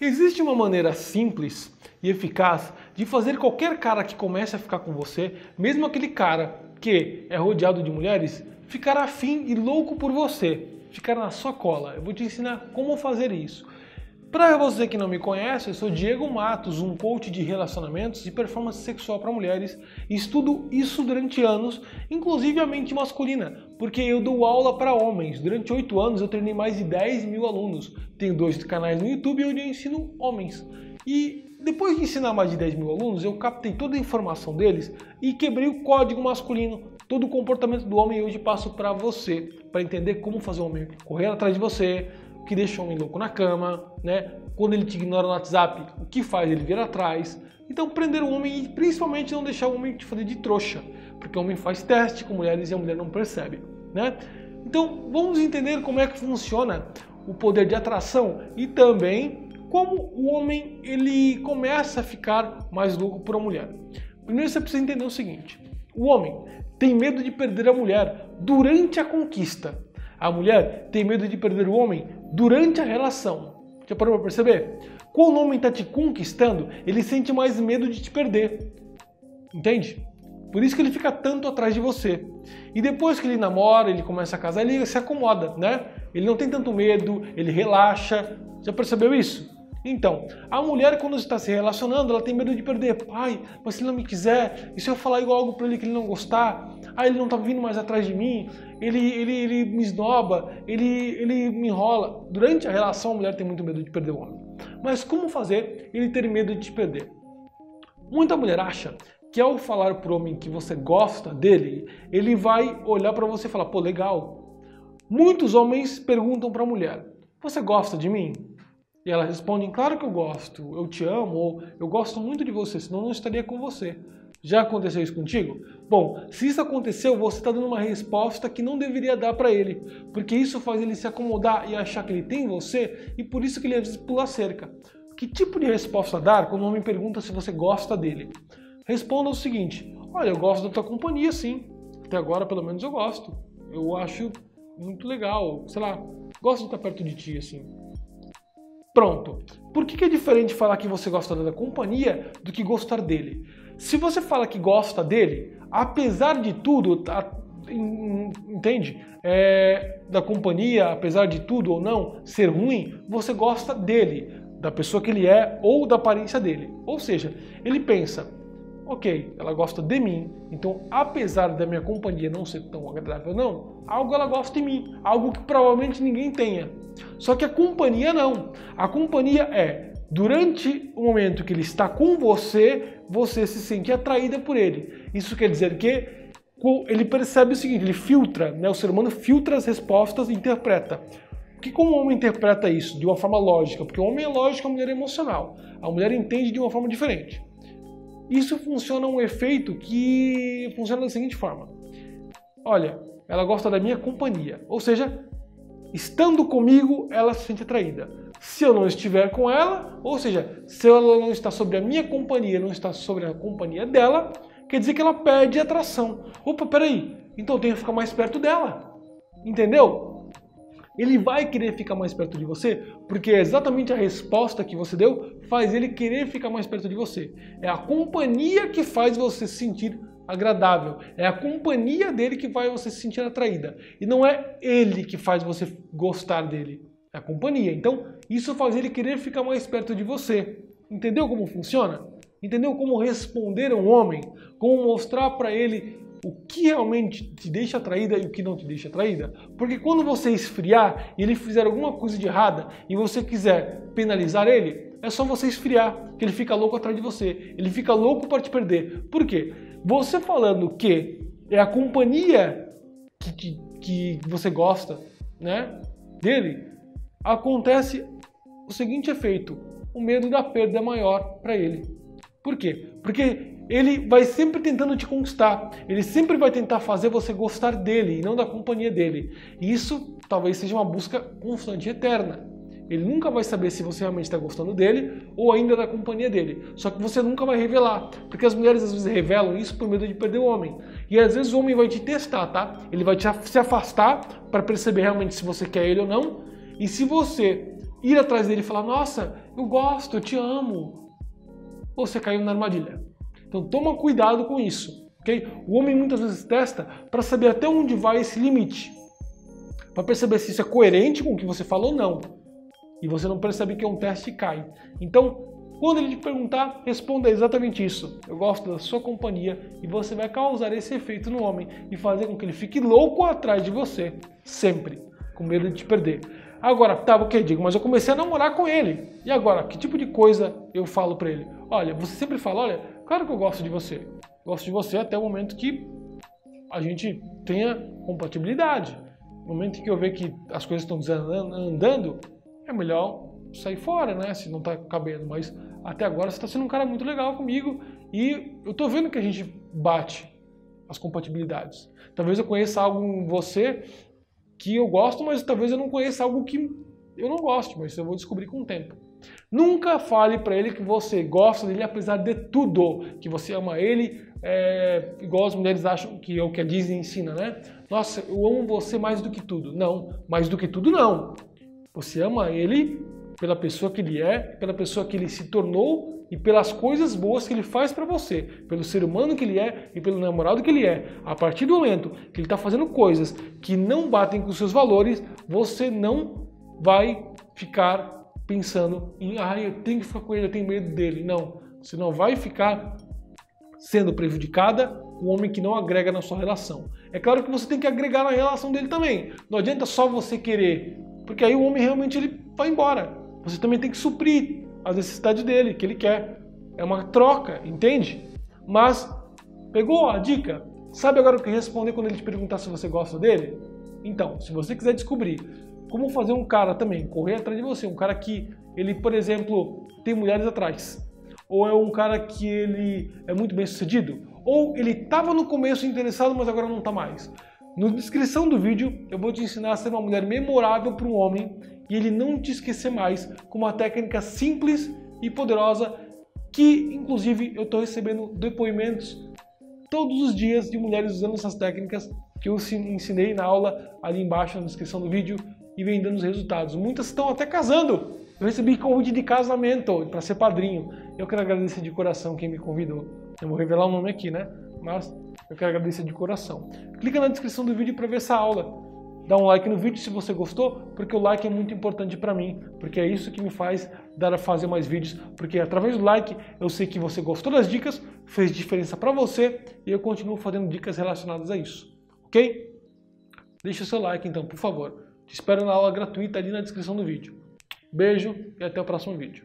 Existe uma maneira simples e eficaz de fazer qualquer cara que comece a ficar com você, mesmo aquele cara que é rodeado de mulheres, ficar afim e louco por você, ficar na sua cola. Eu vou te ensinar como fazer isso. Para você que não me conhece, eu sou Diego Matos, um coach de relacionamentos e performance sexual para mulheres. Estudo isso durante anos, inclusive a mente masculina, porque eu dou aula para homens. Durante oito anos eu treinei mais de 10 mil alunos. Tenho dois canais no YouTube onde eu ensino homens. E depois de ensinar mais de 10 mil alunos, eu captei toda a informação deles e quebrei o código masculino. Todo o comportamento do homem hoje passo para você, para entender como fazer o homem correr atrás de você, que deixa o homem louco na cama, né? Quando ele te ignora no WhatsApp, o que faz ele vir atrás. Então, prender o homem e principalmente não deixar o homem te fazer de trouxa, porque o homem faz teste com mulheres e a mulher não percebe, né? Então, vamos entender como é que funciona o poder de atração e também como o homem ele começa a ficar mais louco por uma mulher. Primeiro você precisa entender o seguinte: o homem tem medo de perder a mulher durante a conquista. A mulher tem medo de perder o homem durante a relação. Já parou para perceber? Quando o homem está te conquistando, ele sente mais medo de te perder. Entende? Por isso que ele fica tanto atrás de você. E depois que ele namora, ele começa a casar, ele se acomoda, né? Ele não tem tanto medo, ele relaxa. Já percebeu isso? Então, a mulher quando está se relacionando, ela tem medo de perder. Pai, mas se ele não me quiser, e se eu falar algo para ele que ele não gostar? Ah, ele não está vindo mais atrás de mim, ele, ele, ele me esnoba, ele, ele me enrola. Durante a relação, a mulher tem muito medo de perder o homem. Mas como fazer ele ter medo de te perder? Muita mulher acha que ao falar para o homem que você gosta dele, ele vai olhar para você e falar, pô, legal. Muitos homens perguntam para a mulher, você gosta de mim? E ela responde: Claro que eu gosto, eu te amo, ou eu gosto muito de você, senão eu não estaria com você. Já aconteceu isso contigo? Bom, se isso aconteceu, você está dando uma resposta que não deveria dar para ele, porque isso faz ele se acomodar e achar que ele tem você e por isso que ele às vezes pula cerca. Que tipo de resposta dar quando um homem pergunta se você gosta dele? Responda o seguinte: Olha, eu gosto da tua companhia, sim. Até agora, pelo menos, eu gosto. Eu acho muito legal, sei lá, gosto de estar perto de ti, assim. Pronto. Por que, que é diferente falar que você gosta da companhia do que gostar dele? Se você fala que gosta dele, apesar de tudo, tá, entende? É, da companhia, apesar de tudo ou não ser ruim, você gosta dele, da pessoa que ele é ou da aparência dele. Ou seja, ele pensa, ok, ela gosta de mim, então apesar da minha companhia não ser tão agradável não, algo ela gosta de mim, algo que provavelmente ninguém tenha. Só que a companhia não. A companhia é durante o momento que ele está com você, você se sente atraída por ele. Isso quer dizer que ele percebe o seguinte, ele filtra, né? o ser humano filtra as respostas e interpreta. Que como o homem interpreta isso? De uma forma lógica, porque o homem é lógico, a mulher é emocional. A mulher entende de uma forma diferente. Isso funciona um efeito que funciona da seguinte forma: olha, ela gosta da minha companhia, ou seja, estando comigo, ela se sente atraída. Se eu não estiver com ela, ou seja, se ela não está sobre a minha companhia, não está sobre a companhia dela, quer dizer que ela perde atração. Opa, peraí, então eu tenho que ficar mais perto dela. Entendeu? Ele vai querer ficar mais perto de você, porque é exatamente a resposta que você deu faz ele querer ficar mais perto de você. É a companhia que faz você se sentir agradável. É a companhia dele que faz você se sentir atraída. E não é ele que faz você gostar dele. É a companhia. Então, isso faz ele querer ficar mais perto de você. Entendeu como funciona? Entendeu como responder a um homem? Como mostrar para ele o que realmente te deixa atraída e o que não te deixa atraída. Porque quando você esfriar e ele fizer alguma coisa de errada e você quiser penalizar ele, é só você esfriar, que ele fica louco atrás de você. Ele fica louco para te perder. Por quê? Você falando que é a companhia que, que, você gosta, né, dele, acontece o seguinte efeito: o medo da perda é maior para ele. Por quê? Porque ele vai sempre tentando te conquistar. Ele sempre vai tentar fazer você gostar dele e não da companhia dele. E isso talvez seja uma busca constante e eterna. Ele nunca vai saber se você realmente está gostando dele ou ainda da companhia dele. Só que você nunca vai revelar. Porque as mulheres às vezes revelam isso por medo de perder o homem. E às vezes o homem vai te testar, tá? Ele vai te se afastar para perceber realmente se você quer ele ou não. E se você ir atrás dele e falar, nossa, eu gosto, eu te amo. Você caiu na armadilha. Então toma cuidado com isso, ok? O homem muitas vezes testa para saber até onde vai esse limite. Para perceber se isso é coerente com o que você falou ou não. E você não percebe que é um teste e cai. Então, quando ele te perguntar, responda exatamente isso. Eu gosto da sua companhia e você vai causar esse efeito no homem e fazer com que ele fique louco atrás de você, sempre, com medo de te perder. Agora, tá, o que digo? Mas eu comecei a namorar com ele. E agora, que tipo de coisa eu falo para ele? Olha, você sempre fala, olha, claro que eu gosto de você. Gosto de você até o momento que a gente tenha compatibilidade. No momento que eu ver que as coisas estão andando, é melhor sair fora, né? Se não tá cabendo. Mas até agora você está sendo um cara muito legal comigo e eu estou vendo que a gente bate as compatibilidades. Talvez eu conheça algo em você que eu gosto, mas talvez eu não conheça algo que eu não goste, mas eu vou descobrir com o tempo. Nunca fale para ele que você gosta dele apesar de tudo, que você ama ele, é, igual as mulheres acham que é o que a Disney ensina, né? Nossa, eu amo você mais do que tudo. Não, mais do que tudo não. Você ama ele pela pessoa que ele é, pela pessoa que ele se tornou e pelas coisas boas que ele faz para você, pelo ser humano que ele é e pelo namorado que ele é. A partir do momento que ele está fazendo coisas que não batem com seus valores, você não vai ficar pensando em, ah, eu tenho que ficar com ele, eu tenho medo dele. Não, você não vai ficar sendo prejudicada um homem que não agrega na sua relação. É claro que você tem que agregar na relação dele também. Não adianta só você querer, porque aí o homem realmente ele vai embora você também tem que suprir as necessidades dele, que ele quer. É uma troca, entende? Mas pegou a dica? Sabe agora o que responder quando ele te perguntar se você gosta dele? Então, se você quiser descobrir como fazer um cara também correr atrás de você, um cara que ele, por exemplo, tem mulheres atrás, ou é um cara que ele é muito bem sucedido, ou ele estava no começo interessado, mas agora não está mais. Na descrição do vídeo eu vou te ensinar a ser uma mulher memorável para um homem e ele não te esquecer mais com uma técnica simples e poderosa que inclusive eu estou recebendo depoimentos todos os dias de mulheres usando essas técnicas que eu ensinei na aula ali embaixo na descrição do vídeo e vem dando os resultados. Muitas estão até casando. Eu recebi convite de casamento para ser padrinho. Eu quero agradecer de coração quem me convidou. Eu vou revelar o nome aqui, né? Mas eu quero agradecer de coração. Clica na descrição do vídeo para ver essa aula. Dá um like no vídeo se você gostou, porque o like é muito importante para mim, porque é isso que me faz dar a fazer mais vídeos, porque através do like eu sei que você gostou das dicas, fez diferença para você e eu continuo fazendo dicas relacionadas a isso, ok? Deixa o seu like então, por favor. Te espero na aula gratuita ali na descrição do vídeo. Beijo e até o próximo vídeo.